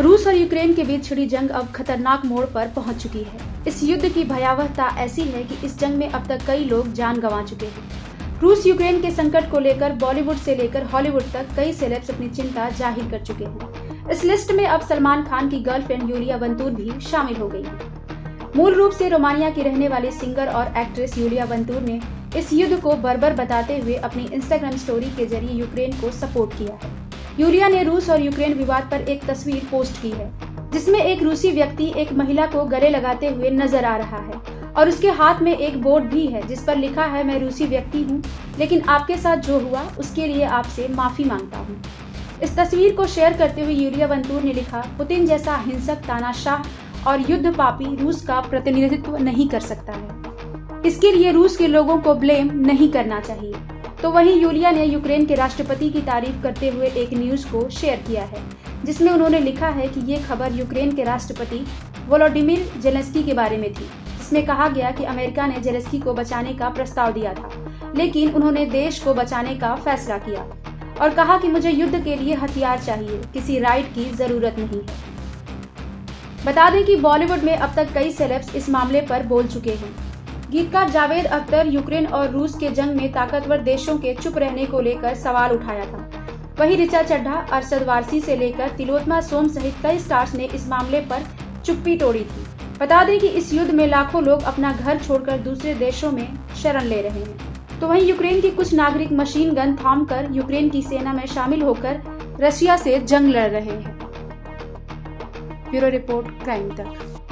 Ukraine के बीच छिड़ी जंग अब खतरनाक मोड़ पर पहुँच चुकी है। इस युद्ध की भयावहता ऐसी है कि इस जंग में अब तक कई लोग जान गंवा चुके हैं। रूस यूक्रेन के संकट को लेकर बॉलीवुड से लेकर हॉलीवुड तक कई सेलेब्स अपनी चिंता ज़ाहिर कर चुके हैं। इस लिस्ट में अब सलमान खान की गर्लफ्रेंड यूलिया बंतूर भी शामिल हो गई मूल रूप से रोमानिया की रहने वाली सिंगर और एक्ट्रेस यूलिया बंतूर ने इस युद्ध को बर्बर बताते हुए अपनी इंस्टाग्राम स्टोरी के ज़रिए यूक्रेन को सपोर्ट किया है। यूलिया ने रूस और यूक्रेन विवाद पर एक तस्वीर पोस्ट की है, जिसमें एक रूसी व्यक्ति एक महिला को गले लगाते हुए नज़र आ रहा है और उसके हाथ में एक बोर्ड भी है, जिस पर लिखा है, मैं रूसी व्यक्ति हूँ, लेकिन आपके साथ जो हुआ, उसके लिए आपसे माफ़ी माँगता हूँ। इस तस्वीर को शेयर करते हुए यूरिया बंतूर ने लिखा, पुतिन जैसा हिंसक, तानाशाह और युद्ध पापी रूस का प्रतिनिधित्व नहीं कर सकता है। इसके लिए रूस के लोगों को ब्लेम नहीं करना चाहिए। तो वहीं यूलिया ने यूक्रेन के राष्ट्रपति की तारीफ़ करते हुए एक न्यूज़ को शेयर किया है, जिसमें उन्होंने लिखा है कि ये खबर यूक्रेन के राष्ट्रपति वोलोडिमिर जेलेंस्की के बारे में थी। जिसमें कहा गया कि अमेरिका ने जेलेस्की को बचाने का प्रस्ताव दिया था, लेकिन उन्होंने देश को बचाने का फैसला किया और कहा कि मुझे युद्ध के लिए हथियार चाहिए, किसी राइट की ज़रूरत नहीं है। बता दें कि बॉलीवुड में अब तक कई सेलेब्स इस मामले पर बोल चुके हैं। गीतकार जावेद अख्तर यूक्रेन और रूस के जंग में ताकतवर देशों के चुप रहने को लेकर सवाल उठाया था। वही रिचा चड्ढा अरशद वारसी से लेकर तिलोत्मा सोम सहित कई स्टार्स ने इस मामले पर चुप्पी तोड़ी थी। बता दें कि इस युद्ध में लाखों लोग अपना घर छोड़कर दूसरे देशों में शरण ले रहे हैं। तो वहीं यूक्रेन के कुछ नागरिक मशीन गन थाम कर यूक्रेन की सेना में शामिल होकर रशिया से जंग लड़ रहे हैं। ब्यूरो रिपोर्ट, क्राइम तक।